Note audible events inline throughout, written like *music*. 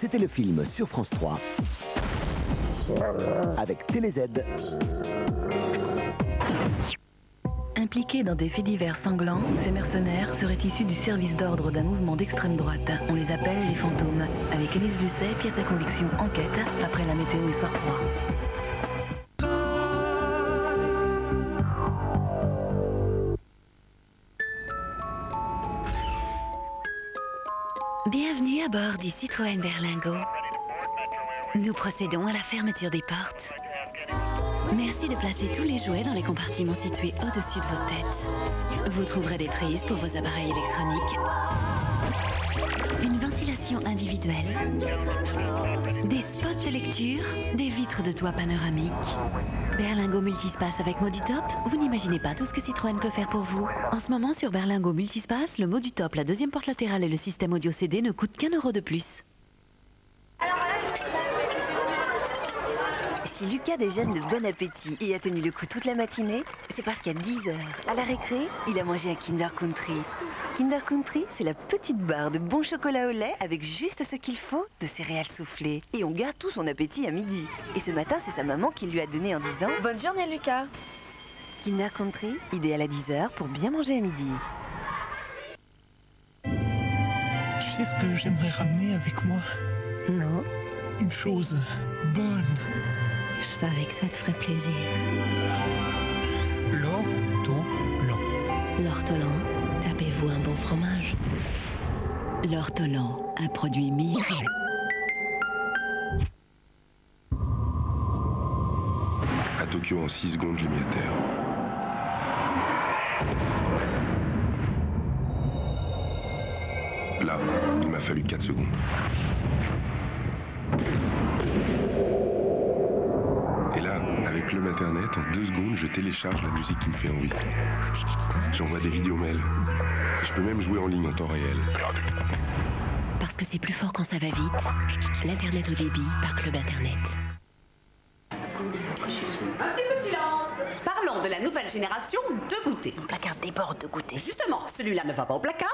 C'était le film sur France 3 avec TéléZ. Impliqués dans des faits divers sanglants, ces mercenaires seraient issus du service d'ordre d'un mouvement d'extrême droite. On les appelle les fantômes. Avec Élise Lucet, pièce à conviction Enquête, après la météo et soir 3. Bienvenue à bord du Citroën Berlingo. Nous procédons à la fermeture des portes. Merci de placer tous les jouets dans les compartiments situés au-dessus de vos têtes. Vous trouverez des prises pour vos appareils électroniques. Une ventilation individuelle. Des spots de lecture. Des vitres de toit panoramique. Berlingo Multispace avec Modutop, vous n'imaginez pas tout ce que Citroën peut faire pour vous. En ce moment, sur Berlingo Multispace, le Modutop, la deuxième porte latérale et le système audio CD ne coûtent qu'un euro de plus. Si Lucas déjeune de bon appétit et a tenu le coup toute la matinée, c'est parce qu'à 10 heures, à la récré, il a mangé un Kinder Country. Kinder Country, c'est la petite barre de bon chocolat au lait avec juste ce qu'il faut de céréales soufflées. Et on garde tout son appétit à midi. Et ce matin, c'est sa maman qui lui a donné en disant Bonne journée, Lucas. Kinder Country, idéal à 10 heures pour bien manger à midi. Tu sais ce que j'aimerais ramener avec moi? Non Une chose bonne. Savais que ça te ferait plaisir. L'ortolan. L'ortolan, tapez-vous un bon fromage. L'ortolan, un produit miracle. À Tokyo, en 6 secondes, j'ai mis à terre. Là, il m'a fallu 4 secondes. Et là, avec le En 2 secondes, je télécharge la musique qui me fait envie. J'envoie des vidéos mails. Je peux même jouer en ligne en temps réel. Parce que c'est plus fort quand ça va vite. L'Internet au débit par Club Internet. La nouvelle génération de goûter. Mon placard déborde de goûter. Justement, celui-là ne va pas au placard,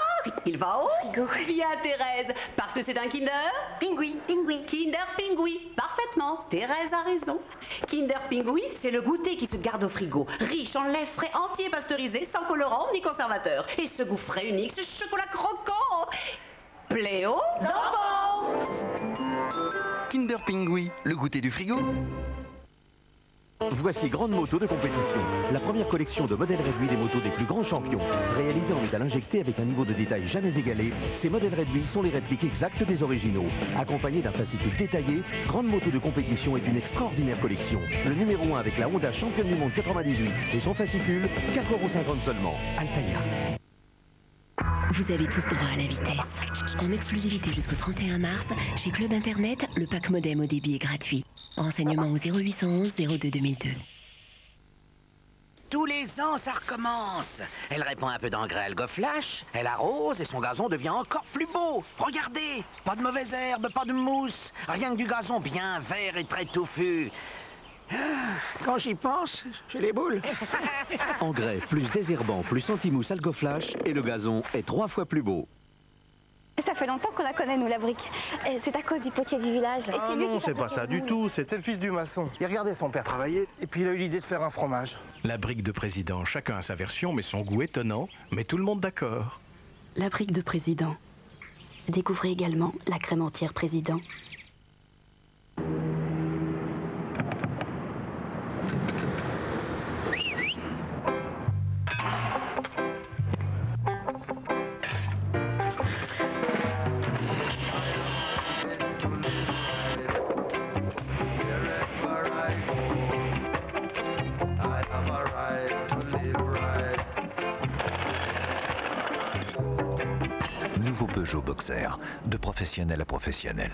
il va au Frigo. Bien Thérèse, parce que c'est un Kinder Pingui, pingui. Kinder Pingui, parfaitement. Thérèse a raison. Kinder Pingui, c'est le goûter qui se garde au frigo, riche en lait frais entier pasteurisé, sans colorant ni conservateur. Et ce goût frais unique, ce chocolat croquant. Pléo Kinder Pingui, le goûter du frigo. Voici Grande Moto de compétition, la première collection de modèles réduits des motos des plus grands champions. Réalisés en métal injecté avec un niveau de détail jamais égalé, ces modèles réduits sont les répliques exactes des originaux. Accompagnés d'un fascicule détaillé, Grande Moto de compétition est une extraordinaire collection. Le numéro 1 avec la Honda championne du monde 98 et son fascicule, 4,50€ seulement. Altaïa. Vous avez tous droit à la vitesse. En exclusivité jusqu'au 31 mars, chez Club Internet, le pack modem au débit est gratuit. Renseignements au 0811 02 2002. Tous les ans, ça recommence. Elle répand un peu d'engrais algoflash, elle arrose et son gazon devient encore plus beau. Regardez, pas de mauvaise herbe, pas de mousse, rien que du gazon bien vert et très touffu. Ah, *gasps* Quand j'y pense, j'ai les boules. *laughs* Engrais plus désherbant plus anti-mousse algoflash et le gazon est trois fois plus beau. Ça fait longtemps qu'on la connaît, nous, la brique. Et C'est à cause du potier du village. Et Ah lui non, c'est pas ça du tout. C'était le fils du maçon. Il regardait son père travailler et puis il a eu l'idée de faire un fromage. La brique de président, chacun a sa version, mais son goût étonnant, mais tout le monde d'accord. La brique de président. Découvrez également la crème entière président. Nouveau Peugeot Boxer, de professionnel à professionnel.